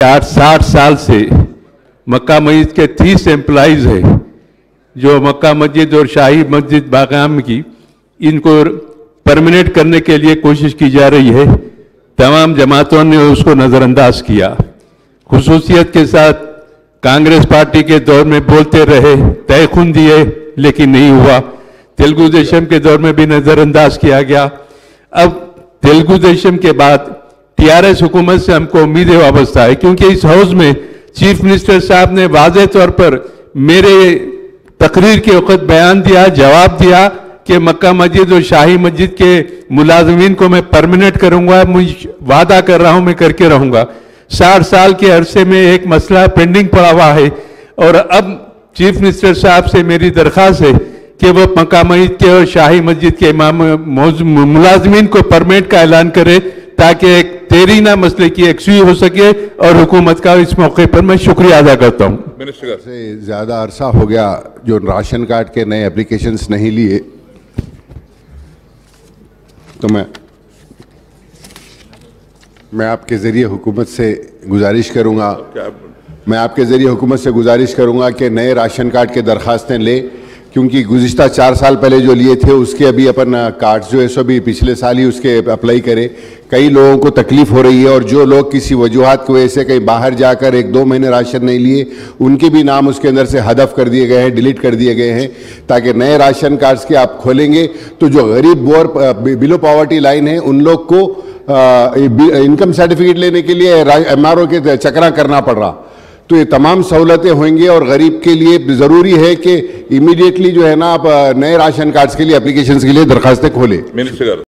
आठ साठ साल से मक्का मस्जिद के तीस एम्प्लॉज है, जो मक्का मस्जिद और शाही मस्जिद बागाम की, इनको परमानेंट करने के लिए कोशिश की जा रही है। तमाम जमातों ने उसको नज़रअंदाज किया। खसूसियत के साथ कांग्रेस पार्टी के दौर में बोलते रहे, तय खून दिए, लेकिन नहीं हुआ। तेलुगु देशम के दौर में भी नज़रअंदाज किया गया। अब तेलुगु देशम के बाद टीआरएस हुकूमत से हमको उम्मीद वाबस्ता है, क्योंकि इस हाउस में चीफ मिनिस्टर साहब ने वाजे तौर पर मेरे तकरीर के वक्त बयान दिया, जवाब दिया कि मक्का मस्जिद और शाही मस्जिद के मुलाजमीन को मैं परमानेंट करूँगा, मुझ वादा कर रहा हूँ, मैं करके रहूँगा। साठ साल के अरसे में एक मसला पेंडिंग पड़ा हुआ है, और अब चीफ मिनिस्टर साहब से मेरी दरख्वास्त है कि वह मक्का मस्जिद के और शाही मस्जिद के इमाम मुलाजमीन को परमानेंट का ऐलान करे। ताकि एक तेरीना मसले की एकसुई हो सके और हुकूमत का इस मौके पर मैं शुक्रिया अदा करता हूँ। से ज़्यादा अरसा हो गया जो राशन कार्ड के नए एप्लीकेशंस नहीं लिए। तो मैं मैं आपके ज़रिए हुकूमत से गुजारिश करूँगा। मैं आपके ज़रिए हुकूमत से गुजारिश करूँगा कि नए राशन कार्ड के दरखास्तें ले। क्योंकि गुज्तर चार साल पहले जो लिए थे, उसके अभी अपन कार्ड्स जो है सो भी पिछले साल ही उसके अप्लाई करे। कई लोगों को तकलीफ़ हो रही है और जो लोग किसी वजूहत की वजह से कहीं बाहर जाकर एक दो महीने राशन नहीं लिए, उनके भी नाम उसके अंदर से हदफ कर दिए गए हैं, डिलीट कर दिए गए हैं, ताकि नए राशन कार्ड्स के आप खोलेंगे। तो जो गरीब बोर बिलो पॉवर्टी लाइन है, उन लोग को इनकम सर्टिफिकेट लेने के लिए एमआरओ के चक्रा करना पड़ रहा। तो ये तमाम सहूलतें होंगी और गरीब के लिए ज़रूरी है कि इमीडिएटली जो है ना आप नए राशन कार्ड्स के लिए एप्लीकेशन के लिए दरखास्तें खोलें। मिनिस्टर